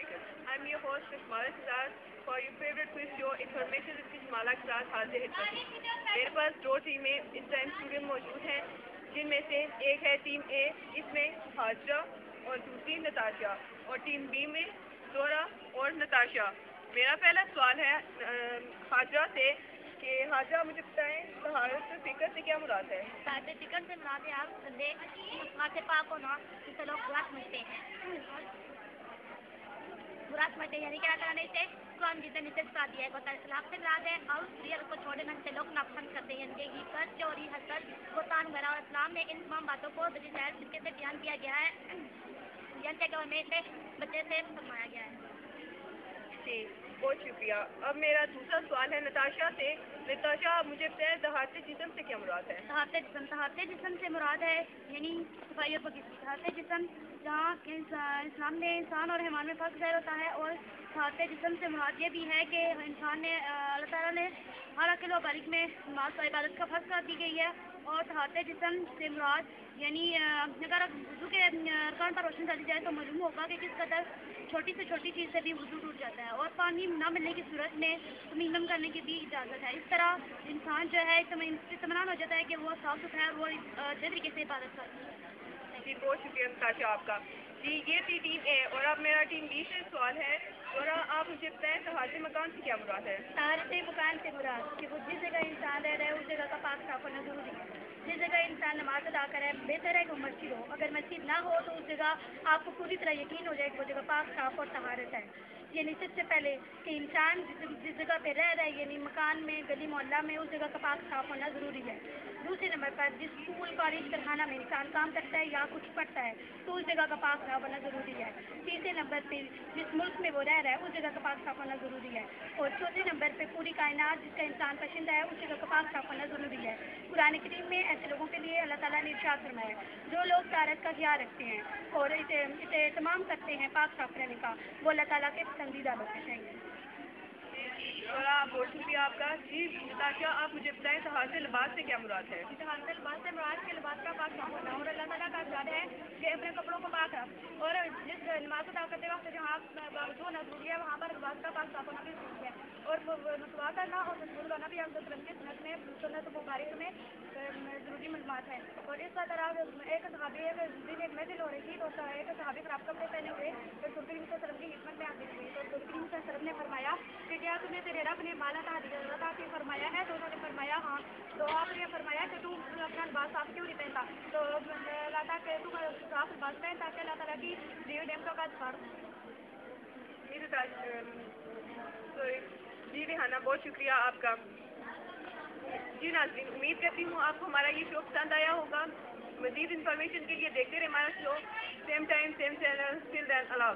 alaikum. I'm your host Shmala Sazar for your favorite quiz show Information with Shmala के साथ हाजिर है मेरे पास दो टीमें इस टाइम स्टूडियो मौजूद हैं, जिनमें से एक है टीम ए इसमें हाजरा और दूसरी नताशा और टीम बी में जोरा और नताशा। मेरा पहला सवाल है हाजरा से कि हाजरा, मुझे बताएँ तहारत फ़िक्र से क्या मुराद है? तहारत फ़िक्र से मुराद है आप से पाक होना जिसे लोग बुरा समझते हैं। में हैं यानी क्या कराने से? हम जितने नीचे सिखा दिया है गोता इस्लाम से मिला है। और सीरियल को छोड़े ना से लोग नापसंद करते हैं। इनके ही कर चोरी हसद गोतान वगैरह और इस्लाम में इन तमाम बातों को ज़ाहिर तरीके से बयान किया गया है। जैसे गवर्नमेंट से बच्चे से फरमाया गया है। बहुत शुक्रिया। अब मेरा दूसरा सवाल है, नताशा से। नताशा मुझे बताए दहाते जिसम से क्या मुराद है? दहाते जिसम दहाते जिसम से मुराद है, यानी सफ़ाई और बगी दहाते जिसम जहाँ इस्लाम में इंसान और हैवान में फ़र्क ज़ाहिर होता है, और दहाते जिसम से मुराद ये भी है कि इंसान ने अल्लाह ताला ने हर अकिल बारिक में नमाज़ और इबादत का फ़र्क कर दी गई है, और दहाते जिसम से मुराद, यानी अगर वज़ू के अरकान पर रोशन डाली जाए तो मालूम होगा कि किस कदर छोटी से छोटी चीज़ से भी वज़ू टूट जाता है, और पानी न मिलने की सूरत में तमीनम करने की भी इजाज़त है। इस तरह इंसान जो है इतमान हो जाता है कि वो साफ़ सुथरा है और वो अच्छे तरीके से इबादत करता है। जी बहुत शुक्रिया नताशा आपका। जी ये थी टीम ए और अब मेरा टीम बी से सवाल है। और आप मुझे बताएँ तहारत मकान से क्या मुराद है? तहारत मकान से मुराद कि वो जिस जगह इंसान रह रहा है उस जगह का पाक साफ़ होना ज़रूरी जिस जगह इंसान नमाज़ अदा करे, बेहतर है कि वो मस्जिद हो। अगर मस्जिद ना हो तो उस जगह आपको पूरी तरह यकीन हो जाए कि वो जगह पाक, साफ़ और तहारत है। यानी सबसे पहले कि इंसान जिस जगह पे रह रहा है, यानी मकान में, गली मोहल्ला में, उस जगह का पाक, साफ़ होना ज़रूरी है। दूसरे नंबर पर, जिस स्कूल, कॉलेज, कारखाना में इंसान काम करता है या कुछ पढ़ता है तो उस जगह का पाक, साफ़ होना ज़रूरी है। तीसरे नंबर पर जिस मुल्क में वो रह रहा है, उस जगह का पाक, साफ़ होना ज़रूरी है। और चौथे नंबर पर पूरी कायनात जिसका इंसान पसंद है, उस जगह का पाक, साफ़ होना ज़रूरी है। पुराने करीम में ऐसे लोगों के लिए अल्लाह ताला ने इर्शाद फरमाया जो लोग तारत का ख्याल रखते हैं और इसे इसे तमाम करते हैं पाक साफ़ रहने का वो अल्लाह ताला के पसंदीदा लोग हैं बहुत शुक्रिया आपका। जी ताकि आप मुझे बताएँ तहार से लिबास से क्या मुराद है? तहार से लिबास से मुराद के लिबास का पाक साफ़ होना और अल्लाह ताला का इरादा है कि अपने कपड़ों को पाक रख। और जिस नमाज़ अदा करते वक्त जहाँ बावजूद होना ज़रूरी है वहाँ पर लिबास का पाक साफ़ होना भी ज़रूरी है। और मसवा करना और मज़बूत करना भी हम की सुनत में सुनत मुबारक में ज़रूरी मलूमात है। और इस तरह एक सहाबी एक दिन एक महफिल हो रही थी तो एक सहाबी खराब कपड़े पहने हुए तो सुल्फी सरम की हिकमत में आती हुई तो सुल्फी सरम ने फरमाया कि क्या तुमने तेरे रब ने माला अदा की फरमाया है? तो उन्होंने फरमाया हाँ। तो आपने फरमाया कि तू अपना लिबास साफ़ क्यों नहीं पहनता? तो अल्लाह ताकि तू साफ़ लिबास पहन ताकि अल्लाह ताला की दिए डेमरों का कर। जी रिहाना बहुत शुक्रिया आपका। जी नाजरीन, उम्मीद करती हूँ आपको हमारा ये शो पसंद आया होगा। मजीद इन्फॉर्मेशन के लिए देखते रहे हमारा show same time same channel still than allow